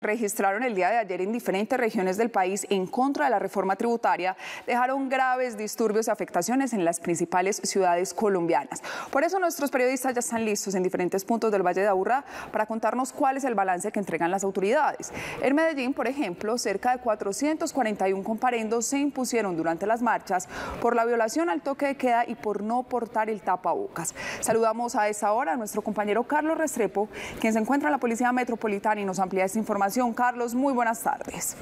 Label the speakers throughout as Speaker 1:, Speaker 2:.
Speaker 1: registraron el día de ayer en diferentes regiones del país en contra de la reforma tributaria dejaron graves disturbios y afectaciones en las principales ciudades colombianas. Por eso nuestros periodistas ya están listos en diferentes puntos del Valle de Aburrá para contarnos cuál es el balance que entregan las autoridades. En Medellín, por ejemplo, cerca de 441 comparendos se impusieron durante las marchas por la violación al toque de queda y por no portar el tapabocas. Saludamos a esa hora a nuestro compañero Carlos Restrepo, quien se encuentra en la Policía Metropolitana y nos amplía esta información Carlos, muy buenas tardes.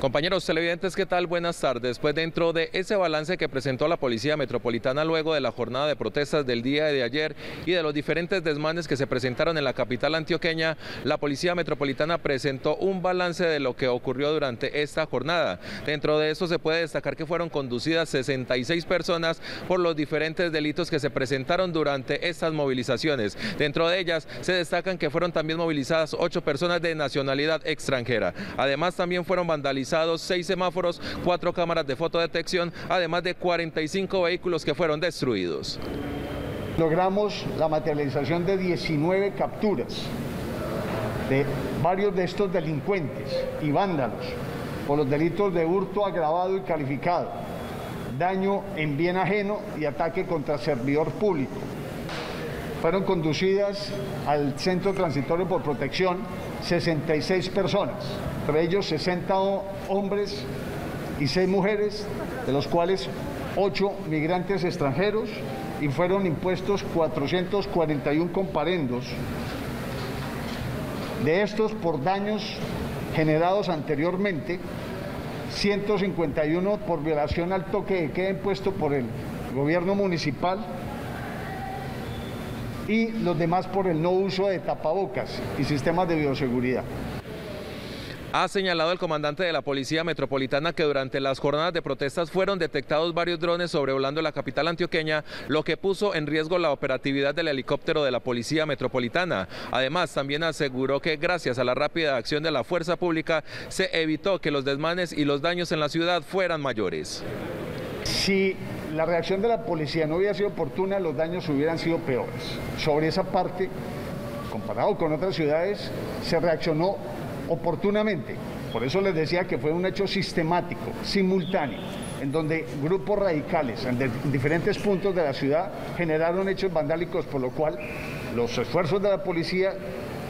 Speaker 2: Compañeros televidentes, ¿qué tal? Buenas tardes. Pues dentro de ese balance que presentó la Policía Metropolitana luego de la jornada de protestas del día de ayer y de los diferentes desmanes que se presentaron en la capital antioqueña, la Policía Metropolitana presentó un balance de lo que ocurrió durante esta jornada. Dentro de eso se puede destacar que fueron conducidas 66 personas por los diferentes delitos que se presentaron durante estas movilizaciones. Dentro de ellas se destacan que fueron también movilizadas 8 personas de nacionalidad extranjera. Además también fueron vandalizadas seis semáforos, cuatro cámaras de fotodetección, además de 45 vehículos que fueron destruidos.
Speaker 3: Logramos la materialización de 19 capturas de varios de estos delincuentes y vándalos por los delitos de hurto agravado y calificado, daño en bien ajeno y ataque contra servidor público. Fueron conducidas al Centro Transitorio por Protección 66 personas, entre ellos 60 hombres y 6 mujeres, de los cuales 8 migrantes extranjeros y fueron impuestos 441 comparendos. De estos, por daños generados anteriormente, 151 por violación al toque de queda impuesto por el gobierno municipal y los demás por el no uso de tapabocas y sistemas de bioseguridad.
Speaker 2: Ha señalado el comandante de la Policía Metropolitana que durante las jornadas de protestas fueron detectados varios drones sobrevolando la capital antioqueña, lo que puso en riesgo la operatividad del helicóptero de la Policía Metropolitana. Además, también aseguró que gracias a la rápida acción de la fuerza pública se evitó que los desmanes y los daños en la ciudad fueran mayores.
Speaker 3: Si la reacción de la policía no hubiera sido oportuna, los daños hubieran sido peores. Sobre esa parte, comparado con otras ciudades, se reaccionó oportunamente. Por eso les decía que fue un hecho sistemático, simultáneo, en donde grupos radicales en, diferentes puntos de la ciudad generaron hechos vandálicos, por lo cual los esfuerzos de la policía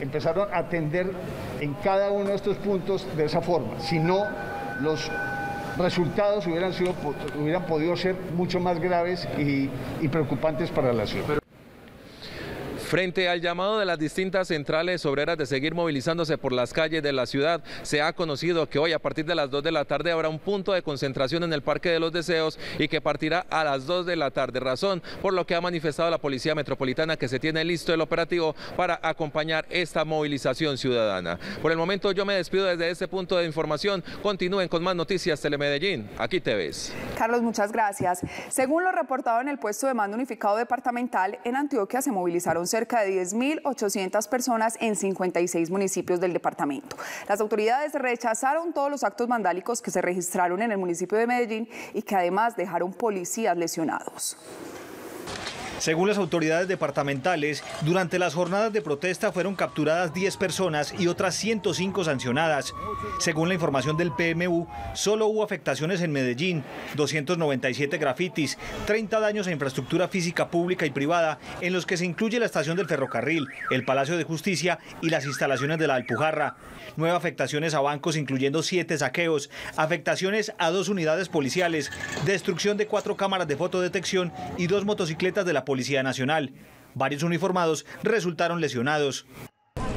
Speaker 3: empezaron a atender en cada uno de estos puntos de esa forma. Si no, los resultados hubieran, sido, hubieran podido ser mucho más graves y, y preocupantes para la ciudad.
Speaker 2: Frente al llamado de las distintas centrales obreras de seguir movilizándose por las calles de la ciudad, se ha conocido que hoy a partir de las 2 de la tarde habrá un punto de concentración en el Parque de los Deseos y que partirá a las 2 de la tarde, razón por lo que ha manifestado la Policía Metropolitana que se tiene listo el operativo para acompañar esta movilización ciudadana. Por el momento yo me despido desde este punto de información. Continúen con más noticias Telemedellín. Aquí te ves.
Speaker 1: Carlos, muchas gracias. Según lo reportado en el puesto de mando unificado departamental, en Antioquia se movilizaron cerca de 10.800 personas en 56 municipios del departamento. Las autoridades rechazaron todos los actos vandálicos que se registraron en el municipio de Medellín y que además dejaron policías lesionados.
Speaker 4: Según las autoridades departamentales, durante las jornadas de protesta fueron capturadas 10 personas y otras 105 sancionadas. Según la información del PMU, solo hubo afectaciones en Medellín, 297 grafitis, 30 daños a infraestructura física pública y privada, en los que se incluye la estación del ferrocarril, el Palacio de Justicia y las instalaciones de la Alpujarra. Nueve afectaciones a bancos, incluyendo siete saqueos, afectaciones a dos unidades policiales, destrucción de cuatro cámaras de fotodetección y dos motocicletas de la Policía Nacional. Varios uniformados resultaron lesionados.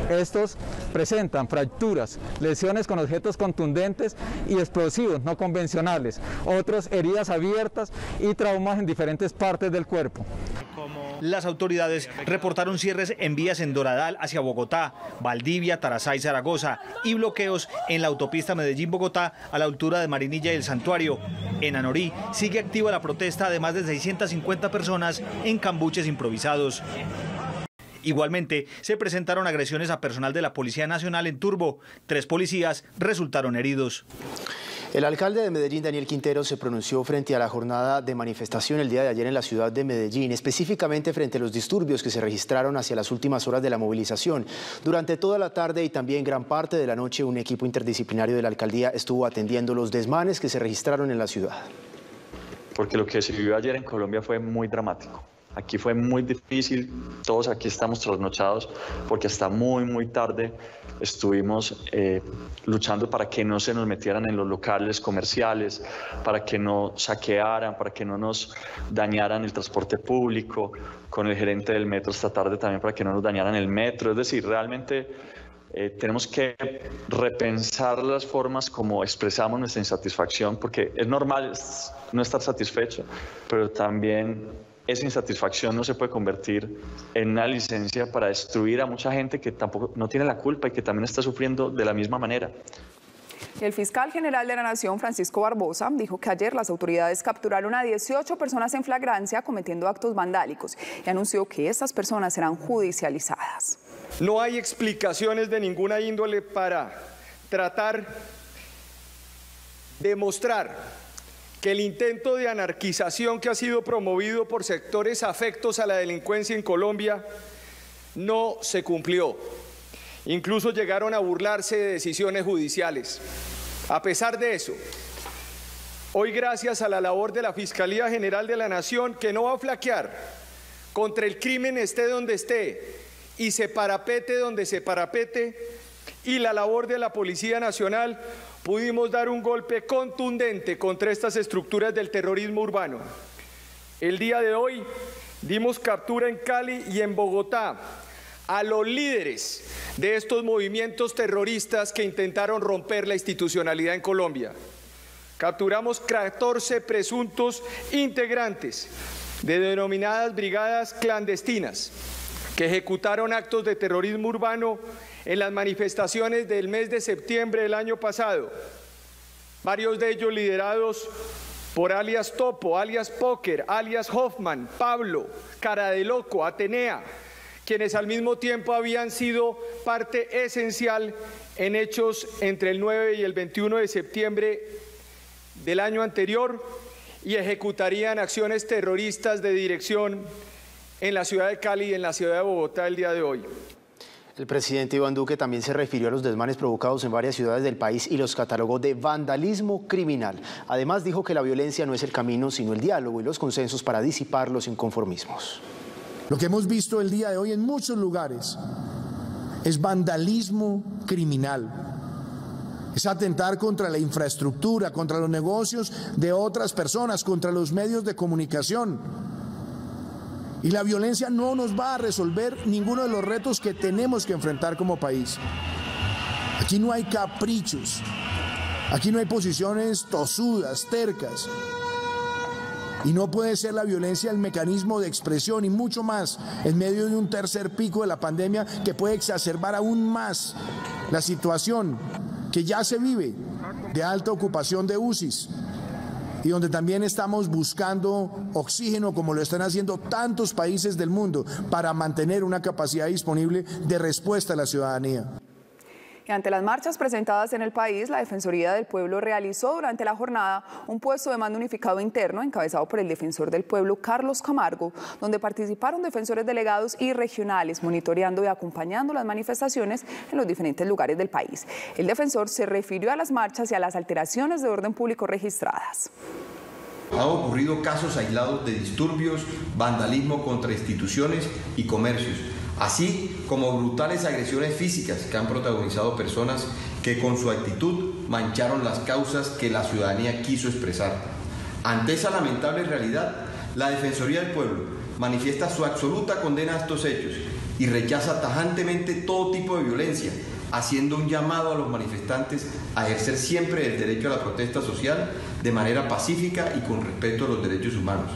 Speaker 5: Estos presentan fracturas, lesiones con objetos contundentes y explosivos no convencionales, otros heridas abiertas y traumas en diferentes partes del cuerpo.
Speaker 4: Las autoridades reportaron cierres en vías en Doradal hacia Bogotá, Valdivia, Tarazá y Zaragoza y bloqueos en la autopista Medellín-Bogotá a la altura de Marinilla y el Santuario. En Anorí sigue activa la protesta de más de 650 personas en cambuches improvisados. Igualmente, se presentaron agresiones a personal de la Policía Nacional en Turbo. Tres policías resultaron heridos.
Speaker 6: El alcalde de Medellín, Daniel Quintero, se pronunció frente a la jornada de manifestación el día de ayer en la ciudad de Medellín, específicamente frente a los disturbios que se registraron hacia las últimas horas de la movilización. Durante toda la tarde y también gran parte de la noche, un equipo interdisciplinario de la alcaldía estuvo atendiendo los desmanes que se registraron en la ciudad.
Speaker 7: Porque lo que se vivió ayer en Colombia fue muy dramático. Aquí fue muy difícil, todos aquí estamos trasnochados porque hasta muy, muy tarde estuvimos eh, luchando para que no se nos metieran en los locales comerciales, para que no saquearan, para que no nos dañaran el transporte público, con el gerente del metro esta tarde también para que no nos dañaran el metro. Es decir, realmente eh, tenemos que repensar las formas como expresamos nuestra insatisfacción, porque es normal no estar satisfecho, pero también esa insatisfacción no se puede convertir en una licencia para destruir a mucha gente que tampoco no tiene la culpa y que también está sufriendo de la misma manera.
Speaker 1: El fiscal general de la Nación, Francisco Barbosa, dijo que ayer las autoridades capturaron a 18 personas en flagrancia cometiendo actos vandálicos y anunció que estas personas serán judicializadas.
Speaker 8: No hay explicaciones de ninguna índole para tratar de mostrar que el intento de anarquización que ha sido promovido por sectores afectos a la delincuencia en Colombia no se cumplió. Incluso llegaron a burlarse de decisiones judiciales. A pesar de eso, hoy gracias a la labor de la Fiscalía General de la Nación, que no va a flaquear contra el crimen esté donde esté y se parapete donde se parapete, y la labor de la Policía Nacional, pudimos dar un golpe contundente contra estas estructuras del terrorismo urbano. El día de hoy dimos captura en Cali y en Bogotá a los líderes de estos movimientos terroristas que intentaron romper la institucionalidad en Colombia. Capturamos 14 presuntos integrantes de denominadas brigadas clandestinas que ejecutaron actos de terrorismo urbano en las manifestaciones del mes de septiembre del año pasado, varios de ellos liderados por alias Topo, alias Poker, alias Hoffman, Pablo, Cara de Loco, Atenea, quienes al mismo tiempo habían sido parte esencial en hechos entre el 9 y el 21 de septiembre del año anterior y ejecutarían acciones terroristas de dirección en la ciudad de Cali y en la ciudad de Bogotá el día de hoy.
Speaker 6: El presidente Iván Duque también se refirió a los desmanes provocados en varias ciudades del país y los catalogó de vandalismo criminal. Además dijo que la violencia no es el camino, sino el diálogo y los consensos para disipar los inconformismos.
Speaker 9: Lo que hemos visto el día de hoy en muchos lugares es vandalismo criminal. Es atentar contra la infraestructura, contra los negocios de otras personas, contra los medios de comunicación y la violencia no nos va a resolver ninguno de los retos que tenemos que enfrentar como país. Aquí no hay caprichos, aquí no hay posiciones tosudas, tercas. Y no puede ser la violencia el mecanismo de expresión y mucho más en medio de un tercer pico de la pandemia que puede exacerbar aún más la situación que ya se vive de alta ocupación de UCIs, y donde también estamos buscando oxígeno como lo están haciendo tantos países del mundo para mantener una capacidad disponible de respuesta a la ciudadanía.
Speaker 1: Y ante las marchas presentadas en el país, la Defensoría del Pueblo realizó durante la jornada un puesto de mando unificado interno encabezado por el defensor del pueblo Carlos Camargo, donde participaron defensores delegados y regionales monitoreando y acompañando las manifestaciones en los diferentes lugares del país. El defensor se refirió a las marchas y a las alteraciones de orden público registradas.
Speaker 10: Han ocurrido casos aislados de disturbios, vandalismo contra instituciones y comercios así como brutales agresiones físicas que han protagonizado personas que con su actitud mancharon las causas que la ciudadanía quiso expresar. Ante esa lamentable realidad, la Defensoría del Pueblo manifiesta su absoluta condena a estos hechos y rechaza tajantemente todo tipo de violencia, haciendo un llamado a los manifestantes a ejercer siempre el derecho a la protesta social de manera pacífica y con respeto a los derechos humanos.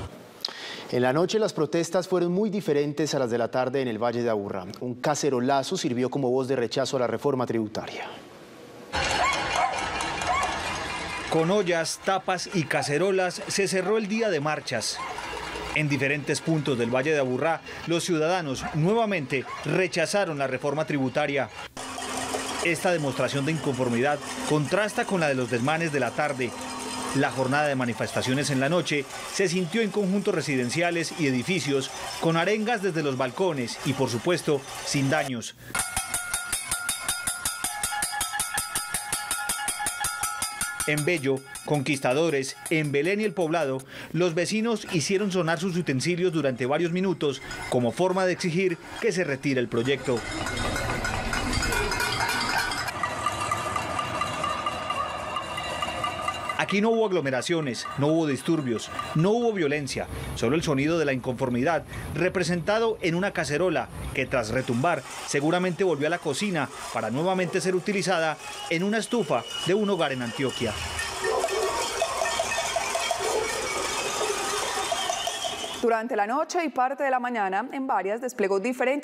Speaker 6: En la noche las protestas fueron muy diferentes a las de la tarde en el Valle de Aburrá. Un cacerolazo sirvió como voz de rechazo a la reforma tributaria.
Speaker 4: Con ollas, tapas y cacerolas se cerró el día de marchas. En diferentes puntos del Valle de Aburrá, los ciudadanos nuevamente rechazaron la reforma tributaria. Esta demostración de inconformidad contrasta con la de los desmanes de la tarde. La jornada de manifestaciones en la noche se sintió en conjuntos residenciales y edificios con arengas desde los balcones y por supuesto sin daños. En Bello, Conquistadores, en Belén y el Poblado, los vecinos hicieron sonar sus utensilios durante varios minutos como forma de exigir que se retire el proyecto. Aquí no hubo aglomeraciones, no hubo disturbios, no hubo violencia, solo el sonido de la inconformidad, representado en una cacerola que tras retumbar seguramente volvió a la cocina para nuevamente ser utilizada en una estufa de un hogar en Antioquia.
Speaker 1: Durante la noche y parte de la mañana, en varias desplegó diferentes